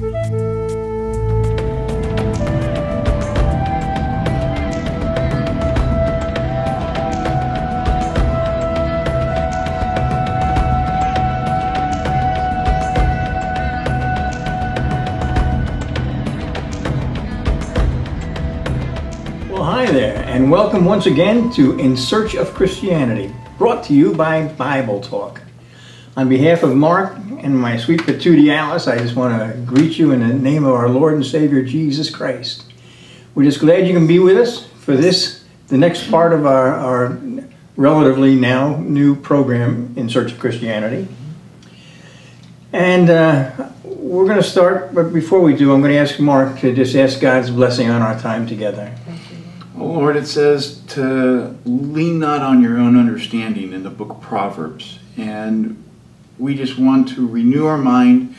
Well, hi there, and welcome once again to In Search of Christianity, brought to you by Bible Talk. On behalf of Mark and my sweet patootie Alice, I just want to greet you in the name of our Lord and Savior Jesus Christ. We're just glad you can be with us for this, the next part of our, our relatively now new program, In Search of Christianity. And uh, we're going to start, but before we do, I'm going to ask Mark to just ask God's blessing on our time together. Well, Lord, it says to lean not on your own understanding in the book of Proverbs. And we just want to renew our mind,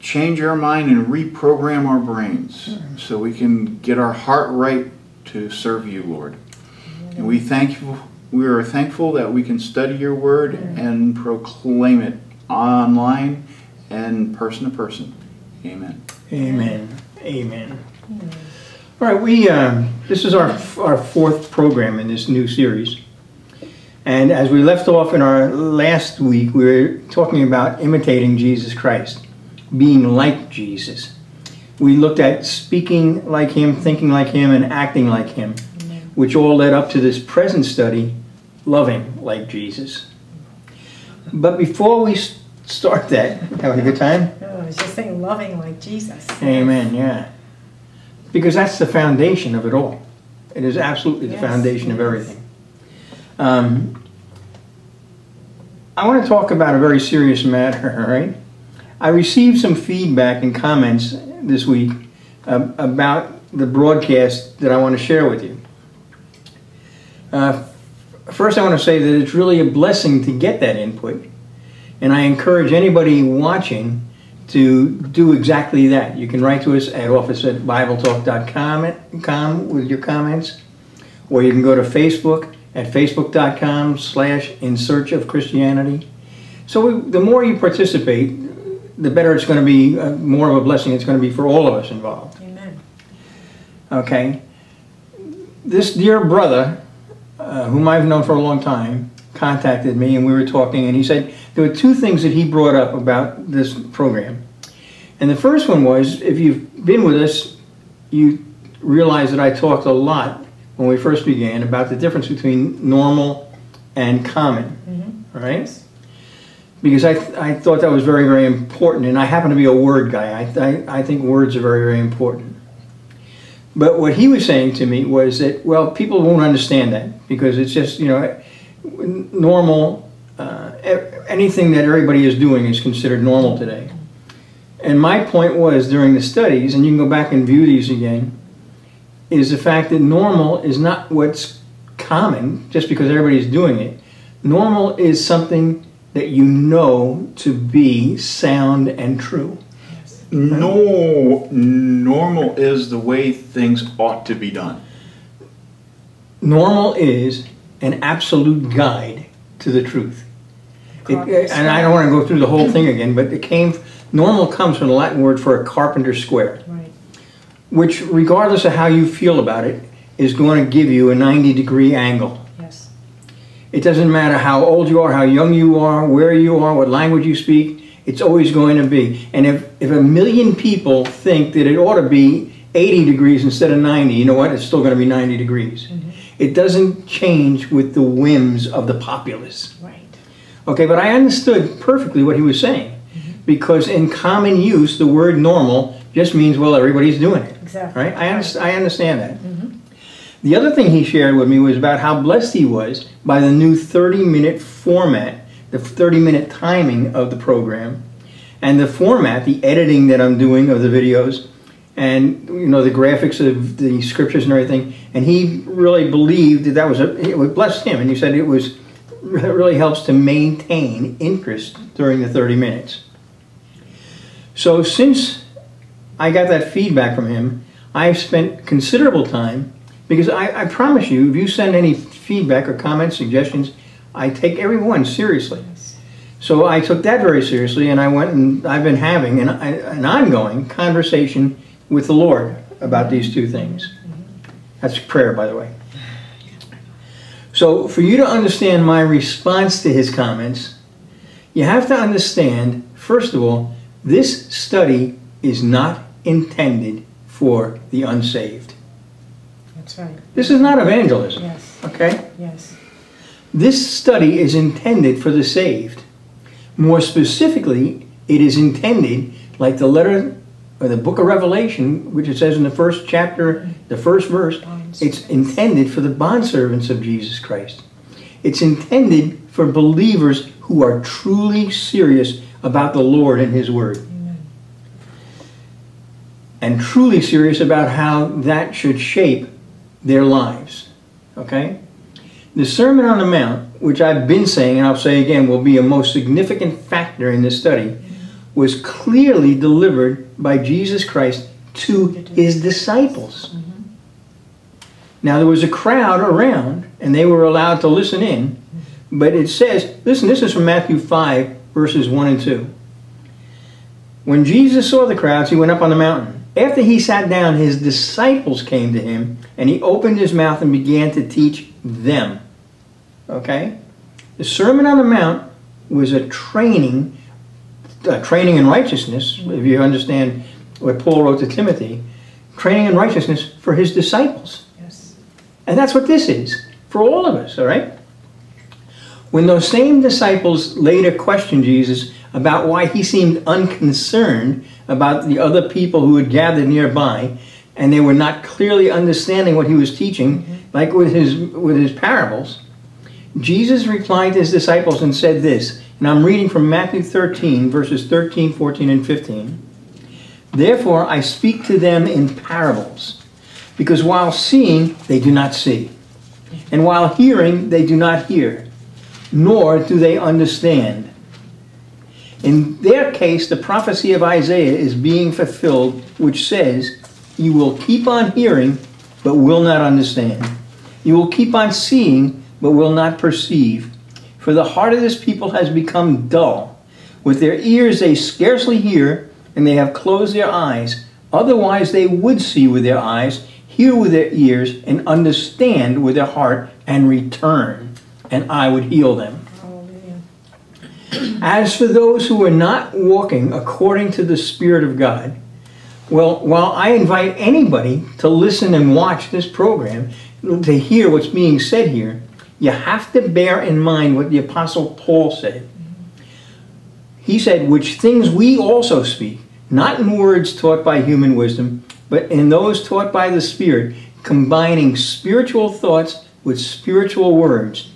change our mind, and reprogram our brains so we can get our heart right to serve you, Lord. And we thank you. We are thankful that we can study your word and proclaim it online and person to person. Amen. Amen. Amen. All right, we um, this is our our fourth program in this new series, and as we left off in our last week, we were talking about imitating Jesus Christ, being like Jesus. We looked at speaking like Him, thinking like Him, and acting like Him, which all led up to this present study, loving like Jesus. But before we start that, having a good time. Oh, I was just saying loving like Jesus. Amen, yeah. Because that's the foundation of it all. It is absolutely the Yes, foundation of everything. Um, I want to talk about a very serious matter, all right? I received some feedback and comments this week uh, about the broadcast that I want to share with you. Uh, first, I want to say that it's really a blessing to get that input, and I encourage anybody watching to do exactly that. You can write to us at office at bibletalk.com com with your comments, or you can go to Facebook at facebook.com slash in search of Christianity. So we, the more you participate, the better it's going to be, uh, more of a blessing it's going to be for all of us involved. Amen. Okay. This dear brother, uh, whom I've known for a long time, contacted me and we were talking, and he said there were two things that he brought up about this program. And the first one was if you've been with us, you realize that I talked a lot when we first began about the difference between normal and common, right? Because I, I thought that was very, very important, and I happen to be a word guy. I, I, I think words are very, very important. But what he was saying to me was that, well, people won't understand that because it's just, you know, normal, uh, anything that everybody is doing is considered normal today. And my point was during the studies, and you can go back and view these again, is the fact that normal is not what's common just because everybody's doing it. Normal is something that you know to be sound and true. No, normal is the way things ought to be done. Normal is an absolute guide to the truth. It- uh, and I don't want to go through the whole thing again, but it came, normal comes from the Latin word for a carpenter square, Right. Which regardless of how you feel about it, is going to give you a 90 degree angle. Yes. It doesn't matter how old you are, how young you are, where you are, what language you speak, it's always going to be. And if, if a million people think that it ought to be 80 degrees instead of 90, you know what? It's still going to be 90 degrees. Mm-hmm. It doesn't change with the whims of the populace. Right. Okay, but I understood perfectly what he was saying. Mm-hmm. Because in common use, the word normal just means, well, everybody's doing it. Exactly. Right? I, I understand that. Mm-hmm. The other thing he shared with me was about how blessed he was by the new 30 minute format, the 30 minute timing of the program, and the format, the editing that I'm doing of the videos, and you know the graphics of the scriptures and everything. And he really believed that that was a, it would bless him, and he said it was it really helps to maintain interest during the 30 minutes. So since I got that feedback from him, I've spent considerable time because I, I promise you, if you send any feedback or comments, suggestions, I take every one seriously. So I took that very seriously, and I went and I've been having an, an ongoing conversation with the Lord about these two things. That's prayer, by the way. So, for you to understand my response to his comments, you have to understand, first of all, this study is not intended for the unsaved. That's right. This is not evangelism, Yes, okay? yes. This study is intended for the saved. More specifically, it is intended, like the letter or the book of Revelation, which it says in the first chapter, the first verse, it's intended for the bondservants of Jesus Christ. It's intended for believers who are truly serious about the Lord and His Word. And truly serious about how that should shape their lives. Okay? The Sermon on the Mount, which I've been saying, and I'll say again, will be a most significant factor in this study, was clearly delivered by Jesus Christ to his disciples. Mm-hmm. Now, there was a crowd around, and they were allowed to listen in, but it says, listen, this is from Matthew 5, verses 1 and 2. When Jesus saw the crowds, he went up on the mountain. After he sat down, his disciples came to him, and he opened his mouth and began to teach them. Okay? The Sermon on the Mount was a training, a training in righteousness, if you understand what Paul wrote to Timothy, training in righteousness for his disciples. Yes. And that's what this is for all of us, all right? When those same disciples later questioned Jesus about why he seemed unconcerned about the other people who had gathered nearby, and they were not clearly understanding what he was teaching, like with his with his parables, Jesus replied to his disciples and said this, and I'm reading from Matthew 13, verses 13, 14, and 15. Therefore I speak to them in parables, because while seeing they do not see, and while hearing they do not hear, nor do they understand. In their case, the prophecy of Isaiah is being fulfilled, which says, You will keep on hearing, but will not understand. You will keep on seeing, but will not perceive. For the heart of this people has become dull. With their ears they scarcely hear, and they have closed their eyes. Otherwise they would see with their eyes, hear with their ears, and understand with their heart, and return, and I would heal them. As for those who are not walking according to the Spirit of God, well, while I invite anybody to listen and watch this program, to hear what's being said here, you have to bear in mind what the Apostle Paul said. He said, Which things we also speak, not in words taught by human wisdom, but in those taught by the Spirit, combining spiritual thoughts with spiritual words.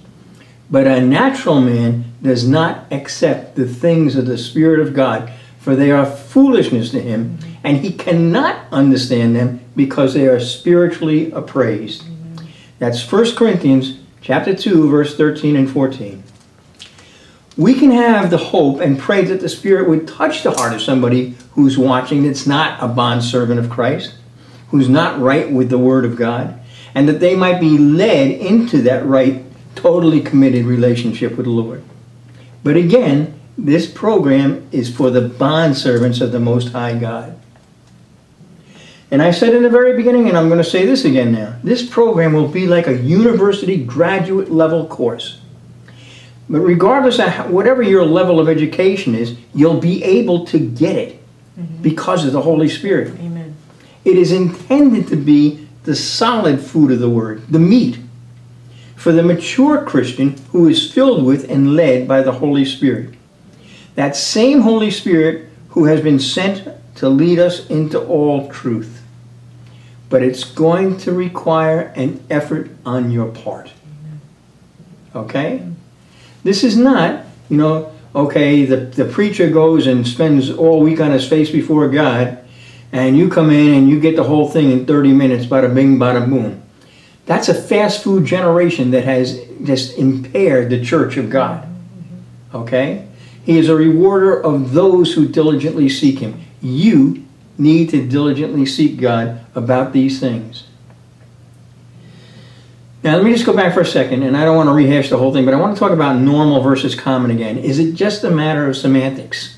But a natural man does not accept the things of the Spirit of God, for they are foolishness to him, and he cannot understand them because they are spiritually appraised. That's 1 Corinthians chapter 2, verse 13 and 14. We can have the hope and pray that the Spirit would touch the heart of somebody who's watching that's not a bondservant of Christ, who's not right with the Word of God, and that they might be led into that right, totally committed relationship with the Lord. But again, this program is for the bondservants of the Most High God. And I said in the very beginning, and I'm going to say this again now this program will be like a university graduate level course. But regardless of how, whatever your level of education is, you'll be able to get it mm-hmm. because of the Holy Spirit. Amen. It is intended to be the solid food of the Word, the meat, for the mature Christian who is filled with and led by the Holy Spirit. That same Holy Spirit who has been sent to lead us into all truth. But it's going to require an effort on your part. Okay? This is not, you know, okay, the, the preacher goes and spends all week on his face before God, and you come in and you get the whole thing in 30 minutes, bada bing, bada boom. That's a fast food generation that has just impaired the church of God. Okay? He is a rewarder of those who diligently seek Him. You need to diligently seek God about these things. Now, let me just go back for a second, and I don't want to rehash the whole thing, but I want to talk about normal versus common again. Is it just a matter of semantics?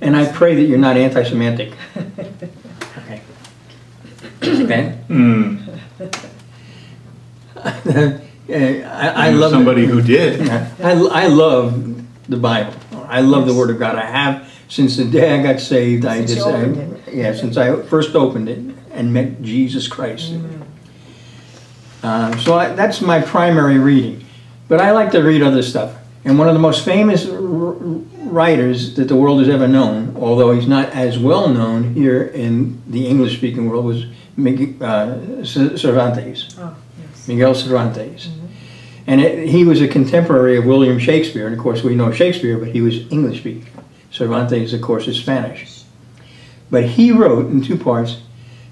And I pray that you're not anti-Semitic. Okay. Ben? Hmm. I, I knew love somebody who did. I, I love the Bible. I love the Word of God. I have since the day I got saved. I Since you just, I, opened yeah, since I first opened it and met Jesus Christ. Mm-hmm. Uh, so I, that's my primary reading. But I like to read other stuff. And one of the most famous r- writers that the world has ever known, although he's not as well known here in the English-speaking world, was Mig- uh, Cervantes. Oh, yes. Miguel Cervantes. And it, he was a contemporary of William Shakespeare, and of course we know Shakespeare, but he was English speaking. Cervantes, of course, is Spanish. But he wrote in two parts,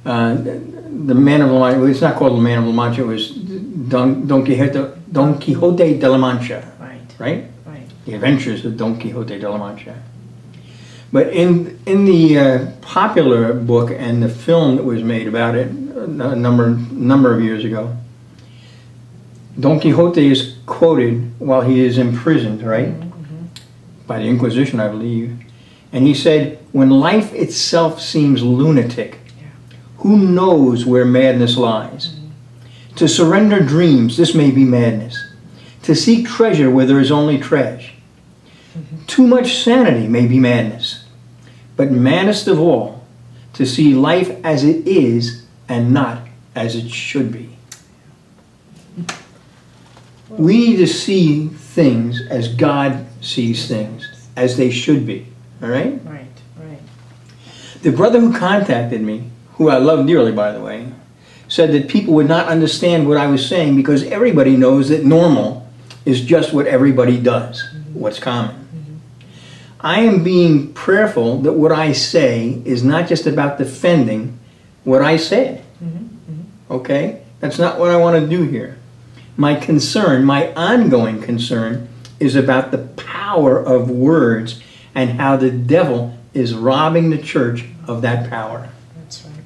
uh, the Man of La Mancha, well, it's not called the Man of La Mancha, it was Don, Don, Quixote, Don Quixote de la Mancha, Right, right? right. The Adventures of Don Quixote de la Mancha. But in in the uh, popular book and the film that was made about it a number number of years ago, Don Quixote is quoted while he is imprisoned, right, mm-hmm. by the Inquisition, I believe, and he said, "When life itself seems lunatic, Yeah. who knows where madness lies? Mm-hmm. To surrender dreams, this may be madness. To seek treasure where there is only trash. Mm-hmm. Too much sanity may be madness. But maddest of all, to see life as it is and not as it should be. We need to see things as God sees things, as they should be. All right? Right, right. The brother who contacted me, who I love dearly, by the way, said that people would not understand what I was saying because everybody knows that normal is just what everybody does, mm-hmm. what's common. Mm-hmm. I am being prayerful that what I say is not just about defending what I said. Mm-hmm, okay? That's not what I want to do here. My concern, my ongoing concern, is about the power of words and how the devil is robbing the church of that power. That's right.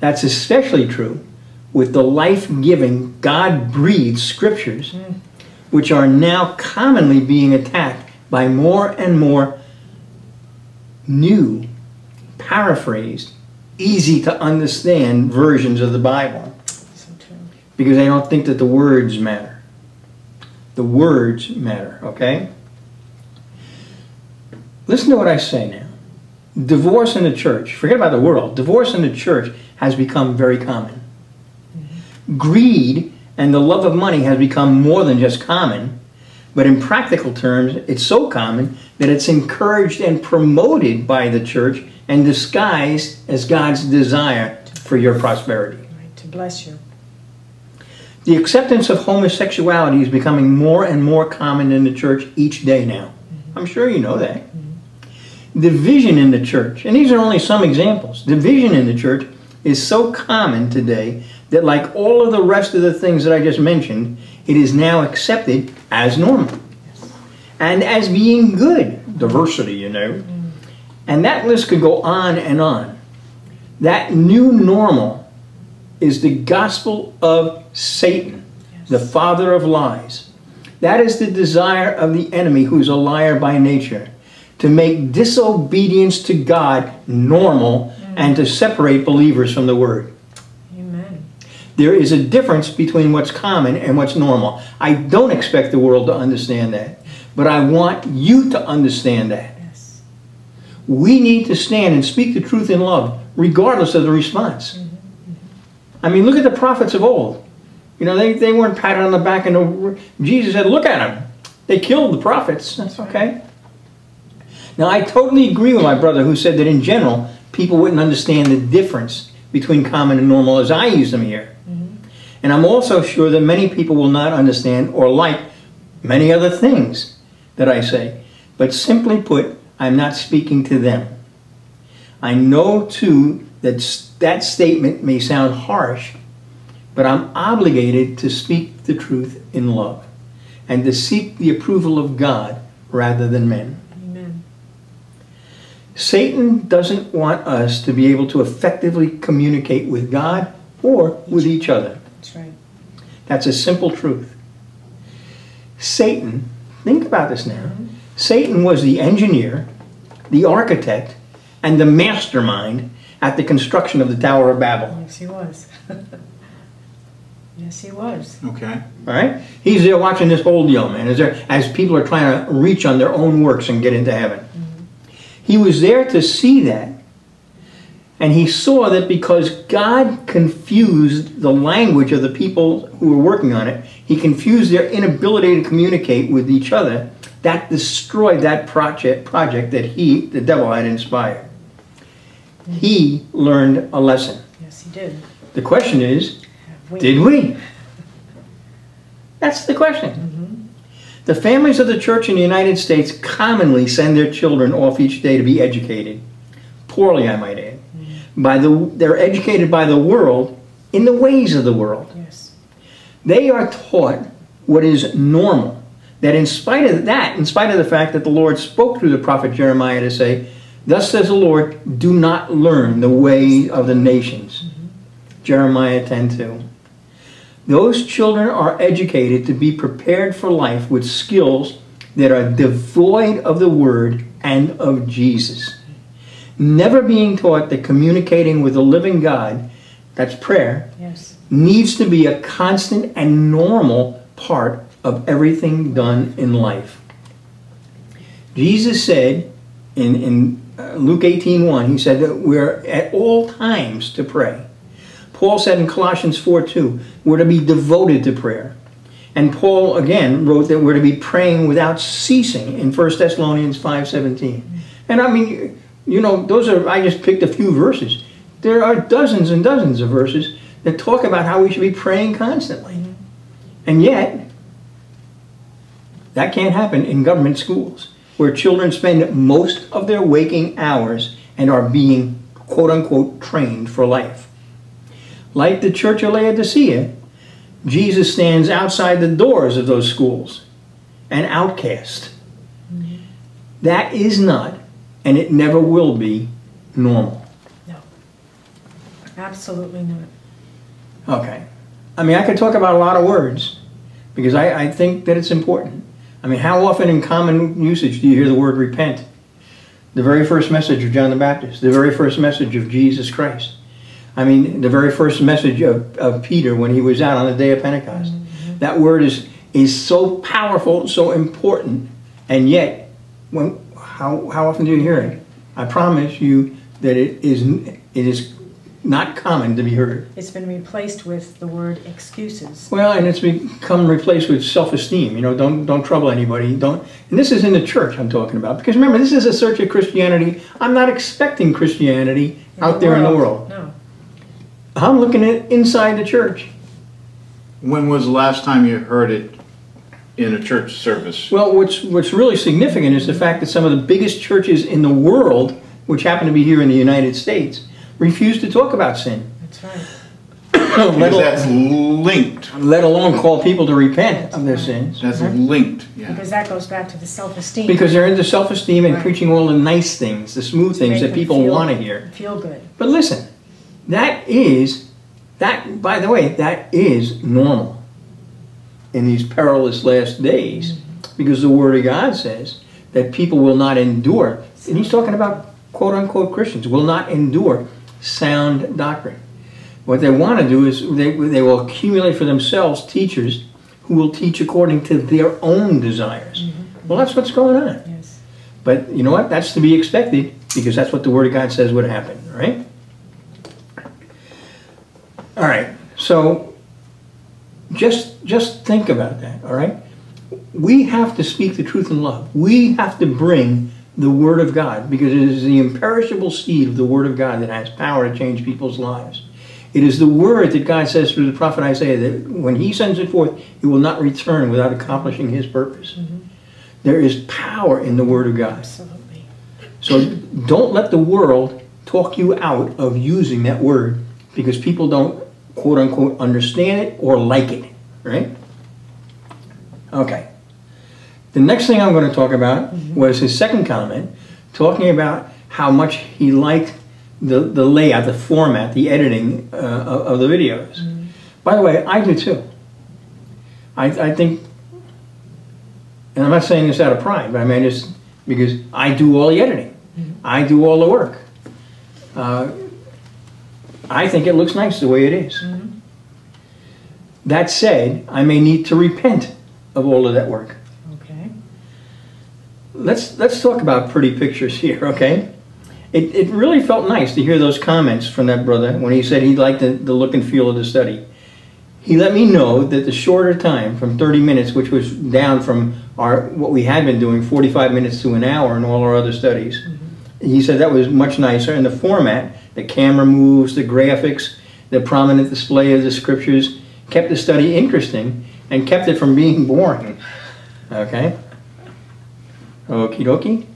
That's especially true with the life giving, God breathed scriptures, hmm. which are now commonly being attacked by more and more new, paraphrased, easy to understand versions of the Bible. Because they don't think that the words matter. The words matter, okay? Listen to what I say now. Divorce in the church, forget about the world, divorce in the church has become very common. Greed and the love of money has become more than just common, but in practical terms, it's so common that it's encouraged and promoted by the church and disguised as God's desire for your prosperity. Right, to bless you. The acceptance of homosexuality is becoming more and more common in the church each day now. Mm-hmm. I'm sure you know that. Mm-hmm. Division in the church, and these are only some examples, division in the church is so common today that, like all of the rest of the things that I just mentioned, it is now accepted as normal and as being good. Diversity, you know. Mm-hmm. And that list could go on and on. That new normal is the gospel of Satan, the father of lies. That is the desire of the enemy, who's a liar by nature, to make disobedience to God normal and to separate believers from the word. Amen. There is a difference between what's common and what's normal. I don't expect the world to understand that, but I want you to understand that. Yes. We need to stand and speak the truth in love, regardless of the response. Mm-hmm. Mm-hmm. I mean, look at the prophets of old. You know, they, they weren't patted on the back and Jesus said, look at them. They killed the prophets. That's okay. Now, I totally agree with my brother who said that in general, people wouldn't understand the difference between common and normal as I use them here. Mm-hmm. And I'm also sure that many people will not understand or like many other things that I say. But simply put, I'm not speaking to them. I know too that that statement may sound harsh, but I'm obligated to speak the truth in love and to seek the approval of God rather than men. Amen. Satan doesn't want us to be able to effectively communicate with God or with each other. That's right. That's a simple truth. Satan, think about this now. Mm-hmm. Satan was the engineer, the architect, and the mastermind at the construction of the Tower of Babel. Yes, he was. yes, he was. Okay. All right? He's there watching this old young man, as, there, as people are trying to reach on their own works and get into heaven. Mm-hmm. He was there to see that. And he saw that because God confused the language of the people who were working on it, he confused their inability to communicate with each other, that destroyed that project, project that he, the devil, had inspired. Mm-hmm. He learned a lesson. Yes, he did. The question is, Have we- did we? That's the question. Mm-hmm. The families of the church in the United States commonly send their children off each day to be educated, poorly, I might add. Mm-hmm. By the, they're educated by the world in the ways of the world. Yes. They are taught what is normal. That in spite of that, in spite of the fact that the Lord spoke through the prophet Jeremiah to say, Thus says the Lord, do not learn the way of the nations. Mm-hmm. Jeremiah 10:2. Those children are educated to be prepared for life with skills that are devoid of the word and of Jesus. Never being taught that communicating with the living God, that's prayer, Yes. needs to be a constant and normal part of everything done in life. Jesus said in, in uh, Luke 18:1, he said that we're at all times to pray. Paul said in Colossians 4:2, we're to be devoted to prayer. And Paul again wrote that we're to be praying without ceasing in 1 Thessalonians 5:17. And I mean, you know, those are I just picked a few verses. There are dozens and dozens of verses that talk about how we should be praying constantly. And yet, that can't happen in government schools where children spend most of their waking hours and are being quote unquote trained for life. Like the church of Laodicea, Jesus stands outside the doors of those schools, an outcast. That is not, and it never will be, normal. No. Absolutely not. Okay. I mean, I could talk about a lot of words because I, I think that it's important. I mean, how often in common usage do you hear the word repent? The very first message of John the Baptist, the very first message of Jesus Christ. I mean, the very first message of, of Peter when he was out on the day of Pentecost. Mm-hmm. That word is, is so powerful, so important, and yet, when, how, how often do you hear it? I promise you that it is, it is not common to be heard. It's been replaced with the word excuses. Well, and it's become replaced with self-esteem. You know, don't don't trouble anybody. Don't. And this is in the church I'm talking about because remember, this is a search of Christianity. I'm not expecting Christianity In out there in the world. No. I'm looking at inside the church. When was the last time you heard it in a church service? Well, what's what's really significant is the fact that some of the biggest churches in the world, which happen to be here in the United States, refuse to talk about sin. That's right. let, Because that's linked. let alone call people to repent of their sins. That's linked, yeah. Because that goes back to the self-esteem. Because they're into self-esteem and Right. preaching all the nice things, the smooth things that people want to hear. Feel good. But listen, that is, that, by the way, that is normal in these perilous last days mm-hmm. because the Word of God says that people will not endure, and he's talking about quote unquote Christians, will not endure sound doctrine. What they want to do is they, they will accumulate for themselves teachers who will teach according to their own desires. Mm-hmm. Well, that's what's going on. Yes. But you know what? That's to be expected because that's what the Word of God says would happen, right? All right. So just just think about that, all right? We have to speak the truth in love. We have to bring the Word of God because it is the imperishable seed of the Word of God that has power to change people's lives. It is the Word that God says through the prophet Isaiah that when He sends it forth, it will not return without accomplishing His purpose. Mm-hmm. There is power in the Word of God. Absolutely. So don't let the world talk you out of using that word because people don't quote unquote understand it or like it, right? Okay. The next thing I'm going to talk about was his second comment, talking about how much he liked the, the layout, the format, the editing uh, of, of the videos. By the way, I do too. I, I think, and I'm not saying this out of pride, but I mean it's because I do all the editing. I do all the work. Uh, I think it looks nice the way it is. Mm-hmm. That said, I may need to repent of all of that work. Okay. Let's let's talk about pretty pictures here, okay? It, it really felt nice to hear those comments from that brother when he said he liked the, the look and feel of the study. He let me know that the shorter time from 30 minutes, which was down from our what we had been doing, 45 minutes to an hour in all our other studies, mm-hmm. he said that was much nicer. And the format, the camera moves, the graphics, the prominent display of the scriptures kept the study interesting and kept it from being boring. Okay? Okie dokie.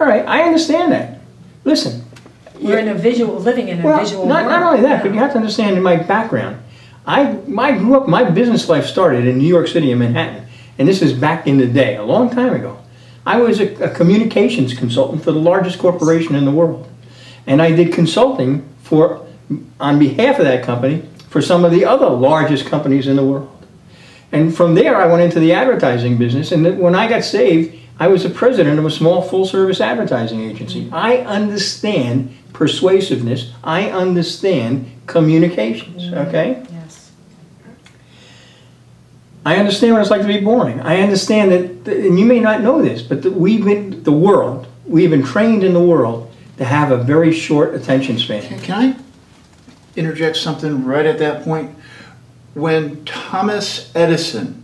All right, I understand that. Listen. We're in a visual, living in a Well, visual not, world. not only that, but you have to understand in my background. I, I grew up, my business life started in New York City in Manhattan. And this is back in the day, a long time ago. I was a, a communications consultant for the largest corporation in the world. And I did consulting for, on behalf of that company, for some of the other largest companies in the world. And from there, I went into the advertising business. And when I got saved, I was the president of a small full service advertising agency. I understand persuasiveness, I understand communications, mm-hmm. okay? Yes. I understand what it's like to be boring. I understand that, and you may not know this, but that we've been, the world, we've been trained in the world to have a very short attention span. Can I interject something right at that point? When Thomas Edison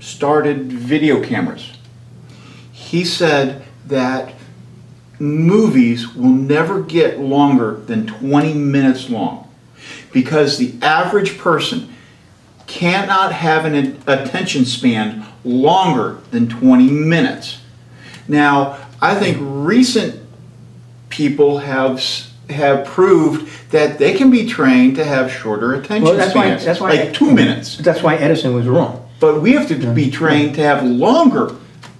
started video cameras, he said that movies will never get longer than 20 minutes long because the average person cannot have an attention span longer than 20 minutes. Now, I think recent people have have proved that they can be trained to have shorter attention Well, that's why- spans, that's why- like two minutes. That's why Edison was wrong. But we have to be trained to have longer.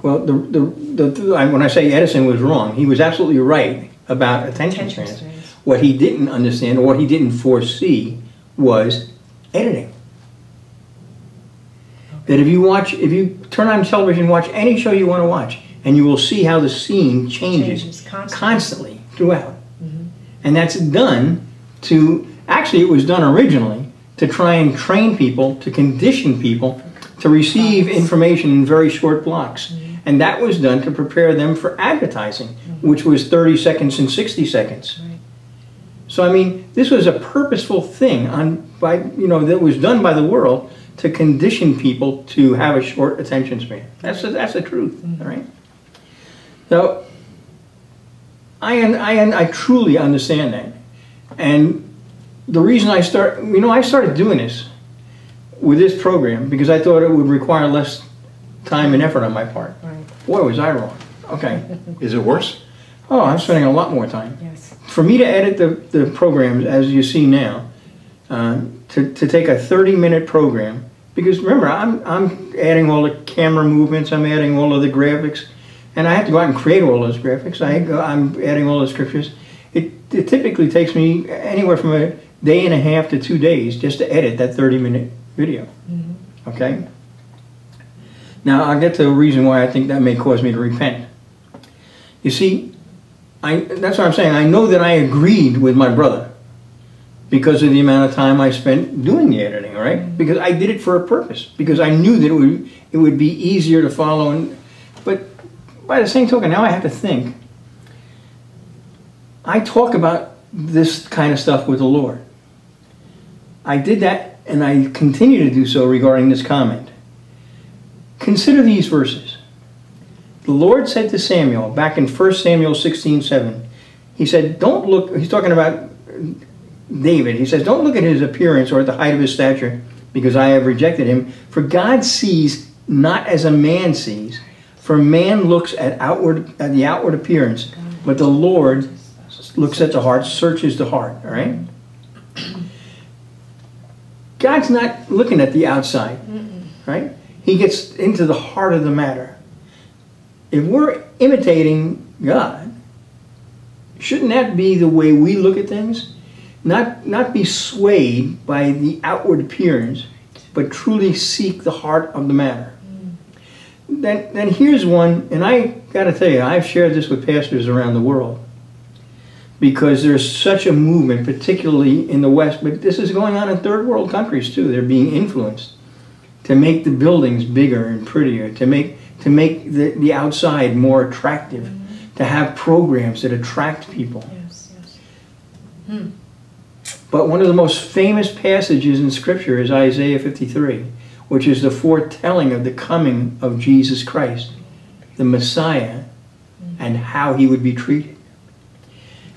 Well, the, the, the, I- when I say Edison was wrong, he was absolutely right about attention Attention spans. spans. What he didn't understand, or what he didn't foresee, was editing. That if you watch, if you turn on television, watch any show you want to watch, and you will see how the scene changes, Changes constantly. constantly throughout. Mm-hmm. And that's done to, actually, it was done originally to try and train people, to condition people to receive information in very short blocks. Mm-hmm. And that was done to prepare them for advertising, mm-hmm. which was 30 seconds and 60 seconds. Right. So I mean, this was a purposeful thing on by you know that was done by the world to condition people to have a short attention span. That's the, that's the truth, all right? So I un- I un- I truly understand that, and the reason I start you know I started doing this with this program because I thought it would require less time and effort on my part. Right. Boy, was I wrong. Okay. Is it worse? Oh, I'm spending a lot more time Yes. for me to edit the, the programs as you see now, uh, to, to take a 30 minute program, because remember, I'm, I'm adding all the camera movements, I'm adding all of the graphics, and I have to go out and create all those graphics. I go, I'm adding all the scriptures. It, it typically takes me anywhere from a day and a half to two days just to edit that 30 minute video. Mm-hmm. Okay? Now, I'll get to the reason why I think that may cause me to repent. You see, I, that's what I'm saying. I know that I agreed with my brother because of the amount of time I spent doing the editing, right? Mm-hmm. Because I did it for a purpose. Because I knew that it would it would be easier to follow. And by the same token, now I have to think. I talk about this kind of stuff with the Lord. I did that, and I continue to do so regarding this comment. Consider these verses. The Lord said to Samuel, back in 1 Samuel 16 7, He said, Don't look, he's talking about David. He says, Don't look at his appearance or at the height of his stature, because I have rejected him. For God sees not as a man sees. For man looks at outward at the outward appearance, but the Lord looks at the heart, searches the heart. All right? God's not looking at the outside, right? He gets into the heart of the matter. If we're imitating God, shouldn't that be the way we look at things? Not, not be swayed by the outward appearance, but truly seek the heart of the matter. Then, then here's one, and I got to tell you, I've shared this with pastors around the world because there's such a movement, particularly in the West, but this is going on in third world countries too. They're being influenced to make the buildings bigger and prettier, to make to make the, the outside more attractive, to have programs that attract people. Yes, yes. But one of the most famous passages in Scripture is Isaiah 53, which is the foretelling of the coming of Jesus Christ, the Messiah, and how he would be treated.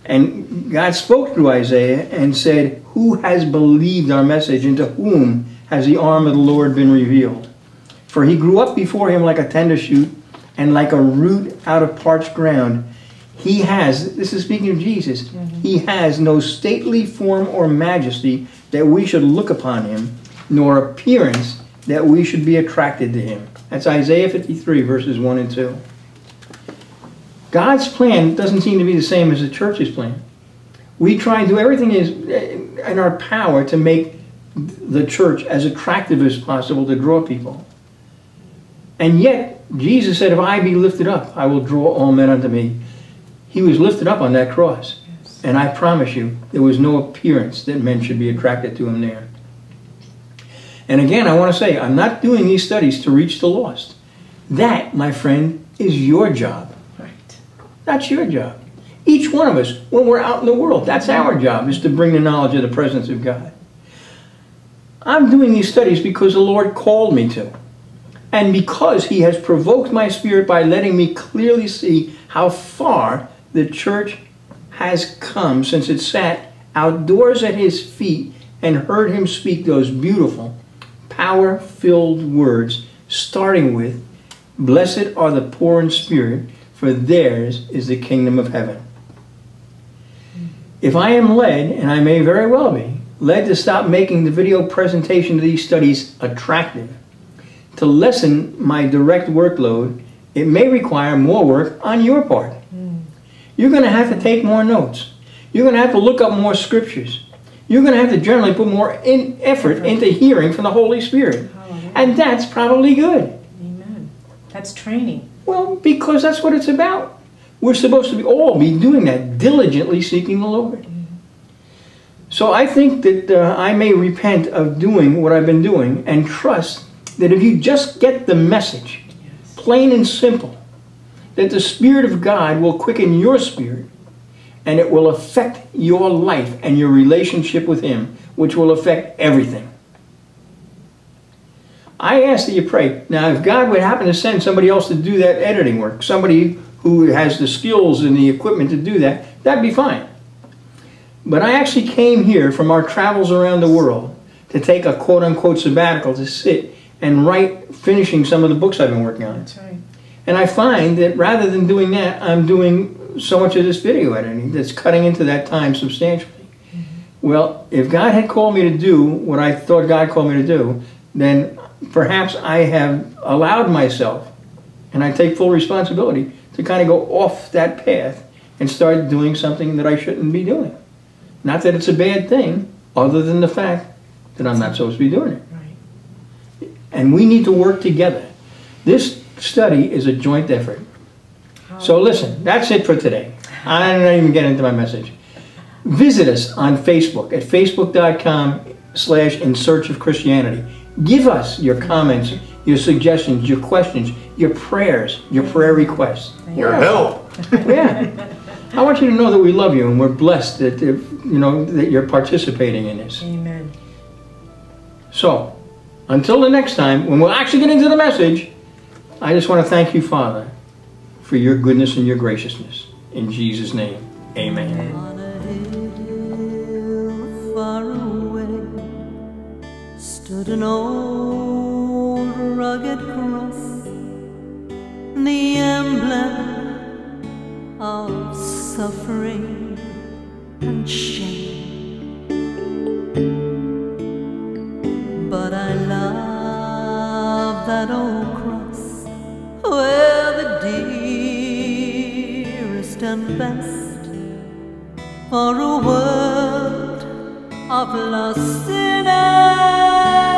And God spoke through Isaiah and said, Who has believed our message, and to whom has the arm of the Lord been revealed? For he grew up before him like a tender shoot, and like a root out of parched ground. He has, this is speaking of Jesus, mm-hmm. he has no stately form or majesty that we should look upon him, nor appearance that we should be attracted to him. That's Isaiah 53, verses 1 and 2. God's plan doesn't seem to be the same as the church's plan. We try and do everything is eh, in our power to make the church as attractive as possible to draw people. And yet, Jesus said, If I be lifted up, I will draw all men unto me. He was lifted up on that cross. yes. And I promise you, there was no appearance that men should be attracted to him there. And again, I want to say, I'm not doing these studies to reach the lost. That, my friend, is your job. Right. That's your job. Each one of us, when we're out in the world, that's our job, is to bring the knowledge of the presence of God. I'm doing these studies because the Lord called me to. And because He has provoked my spirit by letting me clearly see how far the church has come since it sat outdoors at His feet and heard Him speak those beautiful, power filled words, starting with, Blessed are the poor in spirit, for theirs is the kingdom of heaven. If I am led, and I may very well be, led to stop making the video presentation of these studies attractive, to lessen my direct workload, it may require more work on your part. Hmm. You're going to have to take more notes. You're going to have to look up more scriptures. You're going to have to generally put more in effort into hearing from the Holy Spirit. Hallelujah. And that's probably good. Amen. That's training. Well, because that's what it's about. We're supposed to be all be doing that, diligently seeking the Lord. So I think that uh, I may repent of doing what I've been doing and trust that if you just get the message, Yes. plain and simple, that the Spirit of God will quicken your spirit and it will affect your life and your relationship with Him, which will affect everything. I ask that you pray. Now, if God would happen to send somebody else to do that editing work, somebody who has the skills and the equipment to do that, that'd be fine. But I actually came here from our travels around the world to take a quote unquote sabbatical to sit and write, finishing some of the books I've been working on. That's right. And I find that rather than doing that, I'm doing so much of this video editing that's cutting into that time substantially. Mm-hmm. Well, if God had called me to do what I thought God called me to do, then perhaps I have allowed myself, and I take full responsibility, to kind of go off that path and start doing something that I shouldn't be doing. Not that it's a bad thing, other than the fact that I'm not supposed to be doing it. Right. And we need to work together. This study is a joint effort. So listen, that's it for today. I'm not even getting into my message. Visit us on Facebook at facebook.com slash in search of Christianity. Give us your comments, your suggestions, your questions, your prayers, your prayer requests. Your help. Yeah. I want you to know that we love you and we're blessed that you know that you're participating in this. Amen. So, until the next time, when we'll actually get into the message, I just want to thank you, Father, for your goodness and your graciousness. In Jesus' name, amen. Hill away stood an old rugged cross, the emblem of suffering and shame. But I love that old and best for a world of lost sinners.